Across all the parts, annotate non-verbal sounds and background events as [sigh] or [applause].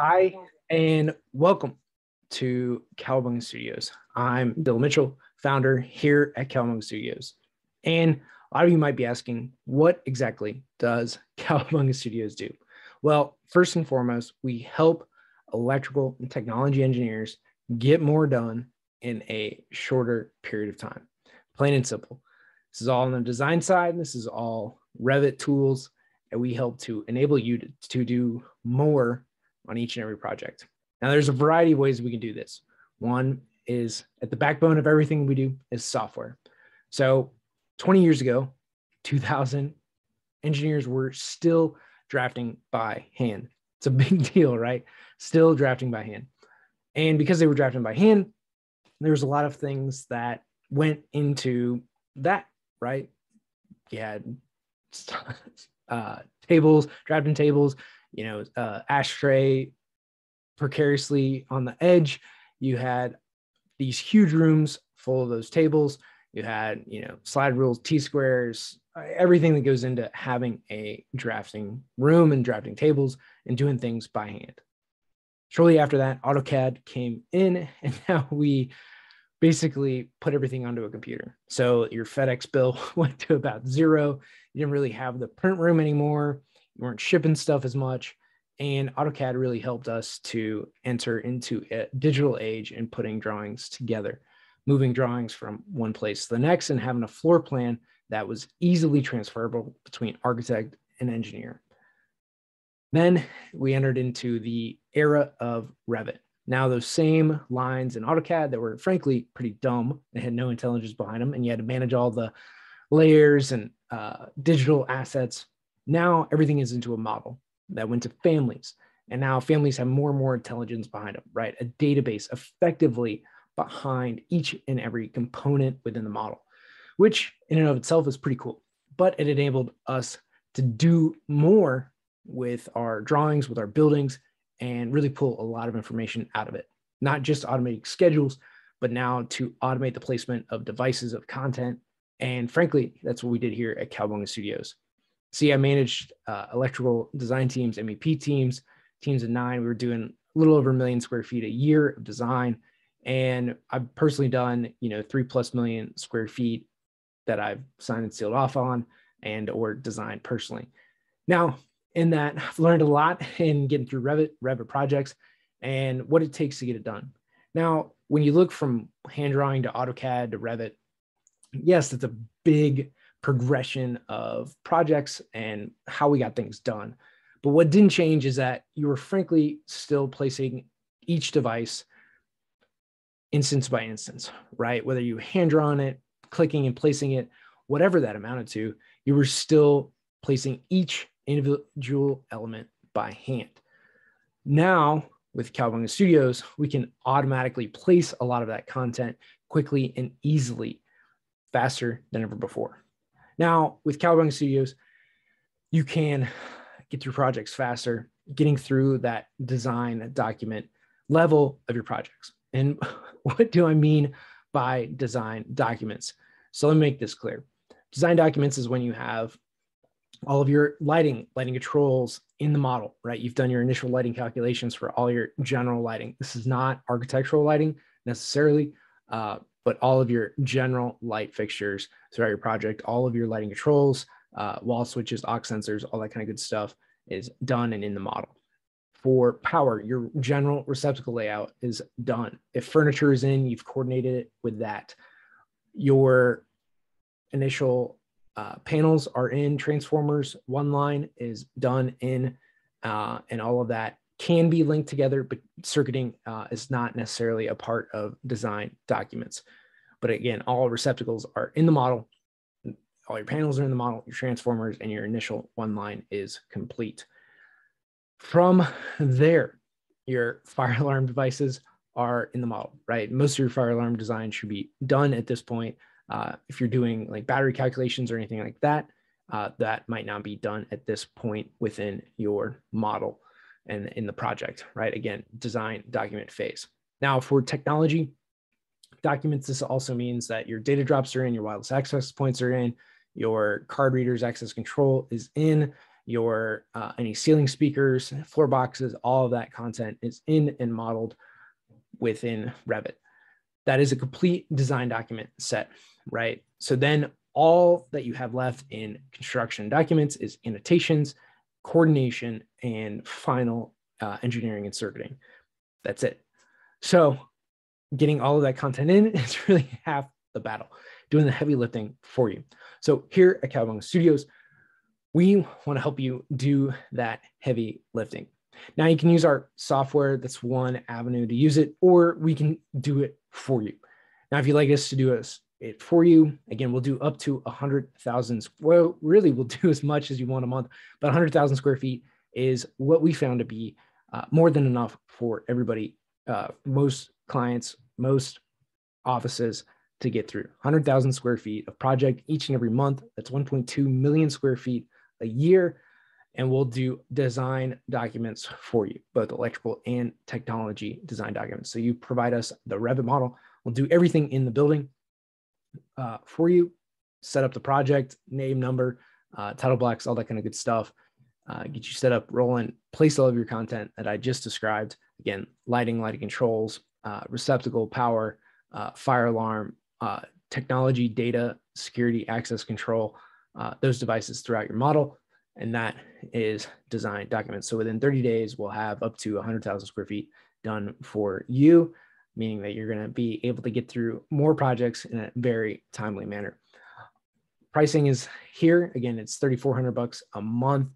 Hi, and welcome to Kowabunga Studios. I'm Dillon Mitchell, founder here at Kowabunga Studios. And a lot of you might be asking, what exactly does [laughs] Kowabunga Studios do? Well, first and foremost, we help electrical and technology engineers get more done in a shorter period of time. Plain and simple. This is all on the design side. This is all Revit tools, and we help to enable you to, to do more on each and every project. Now, there's a variety of ways we can do this. One is at the backbone of everything we do is software. So 20 years ago, 2000, engineers were still drafting by hand. It's a [laughs] big deal, right? Still drafting by hand. And because they were drafting by hand, there was a lot of things that went into that, right? You had [laughs] uh, tables, drafting tables, you know, uh, ashtray precariously on the edge. You had these huge rooms full of those tables. You had, you know, slide rules, T squares, everything that goes into having a drafting room and drafting tables and doing things by hand. Shortly after that, AutoCAD came in, [laughs] and now we basically put everything onto a computer. So your FedEx bill [laughs] went to about zero. You didn't really have the print room anymore. You weren't shipping stuff as much. And AutoCAD really helped us to enter into a digital age and putting drawings together, moving drawings from one place to the next and having a floor plan that was easily transferable between architect and engineer. Then we entered into the era of Revit. Now, those same lines in AutoCAD that were frankly pretty dumb, they had no intelligence behind them, and you had to manage all the layers and uh, digital assets. Now everything is into a model that went to families. And now families have more and more intelligence behind them, right? A database effectively behind each and every component within the model, which in and of itself is pretty cool. But it enabled us to do more with our drawings, with our buildings, and really pull a lot of information out of it. Not just automating schedules, but now to automate the placement of devices of content. And frankly, that's what we did here at Kowabunga Studios. See, I managed uh, electrical design teams, MEP teams, teams of nine. We were doing a little over a million square feet a year of design. And I've personally done, you know, three plus million square feet that I've signed and sealed off on and or designed personally. Now, in that, I've learned a lot in getting through Revit, Revit projects, and what it takes to get it done. Now, when you look from hand drawing to AutoCAD to Revit, yes, it's a big progression of projects and how we got things done. But what didn't change is that you were frankly still placing each device instance by instance, right? Whether you hand drawn it, clicking and placing it, whatever that amounted to, you were still placing each individual element by hand. Now, with Kowabunga Studios, we can automatically place a lot of that content quickly and easily, faster than ever before. Now, with Kowabunga Studios, you can get through projects faster, getting through that design document level of your projects. And [laughs] what do I mean by design documents? So let me make this clear. Design documents is when you have all of your lighting, lighting controls in the model, right? You've done your initial lighting calculations for all your general lighting. This is not architectural lighting necessarily, uh, but all of your general light fixtures throughout your project, all of your lighting controls, uh, wall switches, occ sensors, all that kind of good stuff is done and in the model. For power, your general receptacle layout is done. If furniture is in, you've coordinated it with that. Your initial uh, panels are in transformers. One line is done in, uh, and all of that can be linked together, but circuiting uh, is not necessarily a part of design documents. But again, all receptacles are in the model. All your panels are in the model, your transformers, and your initial one line is complete. From there, your fire alarm devices are in the model, right? Most of your fire alarm design should be done at this point. Uh, if you're doing like battery calculations or anything like that, uh, that might not be done at this point within your model and in the project, right? Again, design document phase. Now for technology documents, this also means that your data drops are in, your wireless access points are in, your card readers access control is in, your uh, any ceiling speakers, floor boxes, all of that content is in and modeled within Revit. That is a complete design document set, right? So then all that you have left in construction documents is annotations, coordination, and final uh, engineering and circuiting. That's it. So getting all of that content in [laughs] is really half the battle, doing the heavy lifting for you. So here at Kowabunga Studios, we want to help you do that heavy lifting. Now you can use our software. That's one avenue to use it, or we can do it for you. Now, if you'd like us to do it for you, again, we'll do up to a hundred thousand. Well, really, we'll [laughs] do as much as you want a month, but hundred thousand square feet is what we found to be uh, more than enough for everybody. Uh, most clients, most offices to get through 100,000 square feet of project each and every month. That's 1.2 million square feet a year. And we'll do design documents for you, both electrical and technology design documents. So you provide us the Revit model. We'll do everything in the building uh, for you, set up the project, name, number, uh, title blocks, all that kind of good stuff. Uh, get you set up, rolling, place all of your content that I just described. Again, lighting, lighting controls, uh, receptacle, power, uh, fire alarm, uh, technology, data, security, access control, those devices throughout your model. And that is design documents. So within 30 days, we'll have up to 100,000 square feet done for you, meaning that you're going to be able to get through more projects in a very timely manner. Pricing is here. Again, it's 3,400 bucks a month,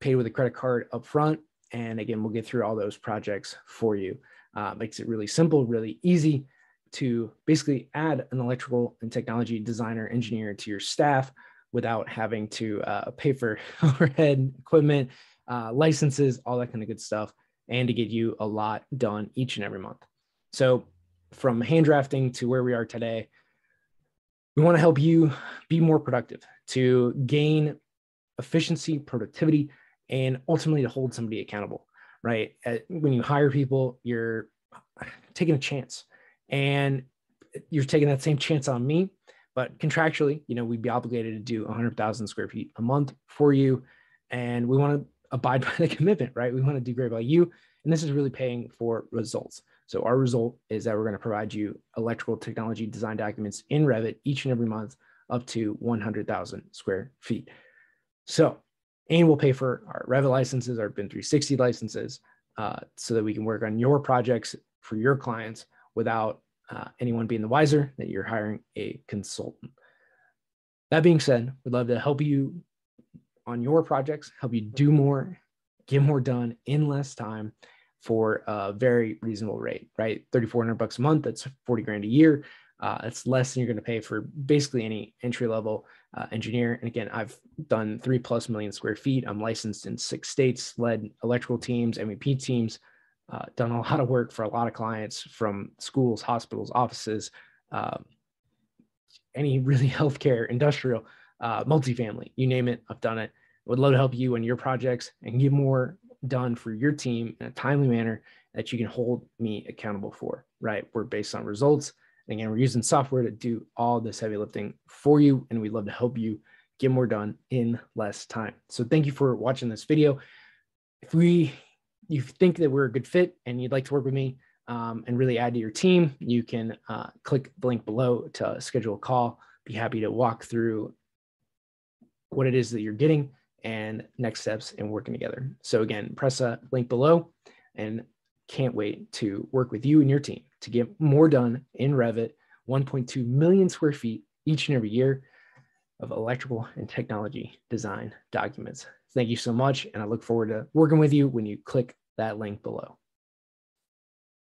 paid with a credit card up front. And again, we'll get through all those projects for you. Uh, makes it really simple, really easy to basically add an electrical and technology designer engineer to your staff without having to uh, pay for [laughs] overhead equipment, uh, licenses, all that kind of good stuff, and to get you a lot done each and every month. So, from hand drafting to where we are today, we want to help you be more productive, to gain efficiency, productivity, and ultimately to hold somebody accountable, right? When you hire people, you're taking a chance. And you're taking that same chance on me but contractually you know we'd be obligated to do 100000 square feet a month for you. And we want to abide [laughs] by the commitment right? We want to do great by you and this is really paying for results so our result is that we're going to provide you electrical technology design documents in revit each and every month up to 100000 square feet so and we'll pay for our revit licenses our BIM 360 licenses uh, so that we can work on your projects for your clients without uh, anyone being the wiser that you're hiring a consultant. That being said, we'd love to help you on your projects, help you do more, get more done in less time for a very reasonable rate, right? 3,400 bucks a month, that's 40 grand a year. Uh, it's less than you're going to pay for basically any entry level uh, engineer. And again, I've done three plus million square feet. I'm licensed in six states, led electrical teams, MEP teams, uh, done a lot of work for a lot of clients from schools, hospitals, offices, uh, any really [laughs] healthcare, industrial, uh, multifamily, you name it, I've done it. Would love to help you in your projects and give more done for your team in a timely manner that you can hold me accountable for, right? We're based on results. And again, we're using software to do all this heavy lifting for you. And we'd love to help you get more done in less time. So thank you for watching this video. If we you think that we're a good fit and you'd like to work with me um, and really add to your team, you can uh, click the link below to schedule a call. Be happy to walk through what it is that you're getting and next steps in working together. So again, press a link below and can't wait to work with you and your team to get more done in Revit, 1.2 million square feet each and every year of electrical and technology design documents. Thank you so much. And I look forward to working with you when you click that link below.